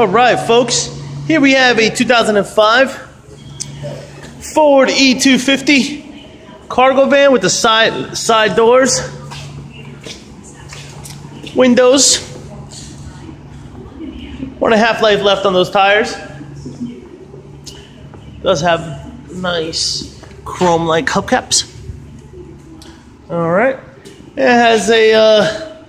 All right, folks. Here we have a 2005 Ford E250 cargo van with the side side doors, windows. One and a half life left on those tires. Does have nice chrome-like hubcaps. All right. It has a uh,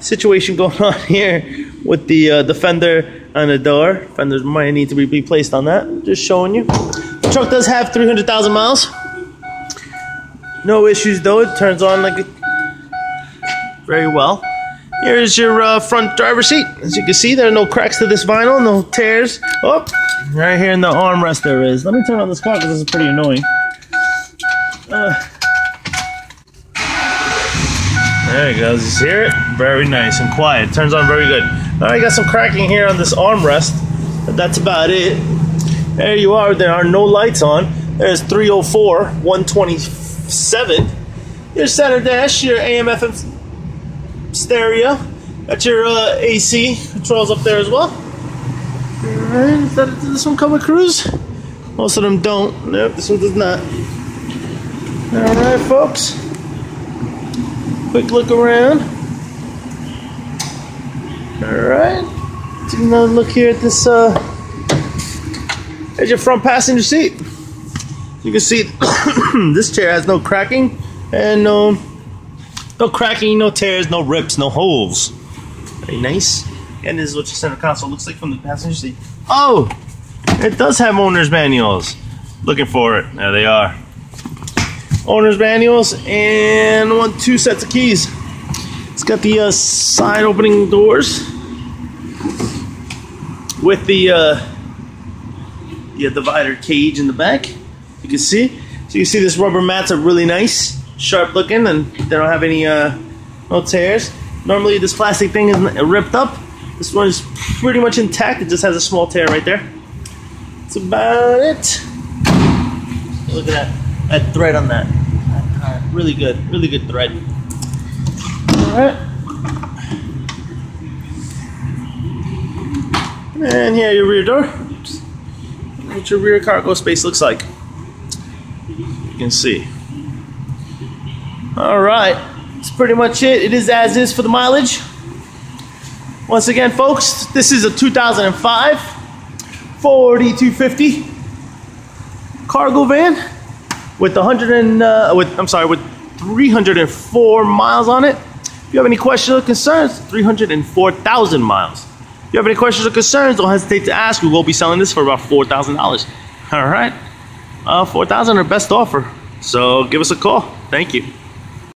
situation going on here with the uh, defender on the door. Fenders might need to be replaced on that. Just showing you. The truck does have 300,000 miles. No issues though. It turns on like very well. Here's your uh, front driver seat. As you can see, there are no cracks to this vinyl, no tears. Oh, right here in the armrest there is. Let me turn on this car because this is pretty annoying. Uh, there it goes. You hear it? Very nice and quiet. Turns on very good. I got some cracking here on this armrest, that's about it. There you are. There are no lights on. There's 304, 127. Your center dash, your AM FM stereo. Got your uh, AC controls up there as well. Alright, does this one come with cruise? Most of them don't. Nope, this one does not. Alright, folks quick look around. Alright. Take another look here at this uh there's your front passenger seat. You can see this chair has no cracking and no no cracking, no tears, no rips, no holes. Very nice. And this is what your center console looks like from the passenger seat. Oh! It does have owner's manuals. Looking for it. There they are owner's manuals, and one, two sets of keys. Got the uh, side opening doors with the uh, divider cage in the back. You can see. So you see this rubber mats are really nice, sharp looking, and they don't have any uh, no tears. Normally this plastic thing is ripped up. This one is pretty much intact. It just has a small tear right there. That's about it. Look at that that thread on that. really good, really good thread. All right. And here your rear door. What your rear cargo space looks like. You can see. All right, that's pretty much it. It is as is for the mileage. Once again, folks, this is a 2005 4250 cargo van with 100 and uh, with I'm sorry with 304 miles on it. You have any questions or concerns, 304,000 miles. If you have any questions or concerns, don't hesitate to ask. We will be selling this for about $4,000. All right, uh, 4,000 our best offer. So give us a call. Thank you.